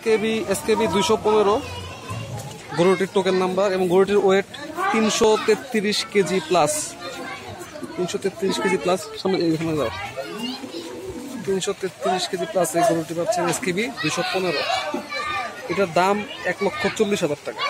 SKB SKB দুইশো পনেরো, গরুটির টোকেন নাম্বার এবং গরুটির ওয়েট তিনশো তেত্রিশ কেজি প্লাস তিনশো তেত্রিশ কেজি প্লাস সামনে এখানে যাও তিনশো তেত্রিশ কেজি প্লাস এই গরুটি পাচ্ছেন এসকেবি দুইশো পনেরো। এটার দাম এক লক্ষ চল্লিশ হাজার টাকা।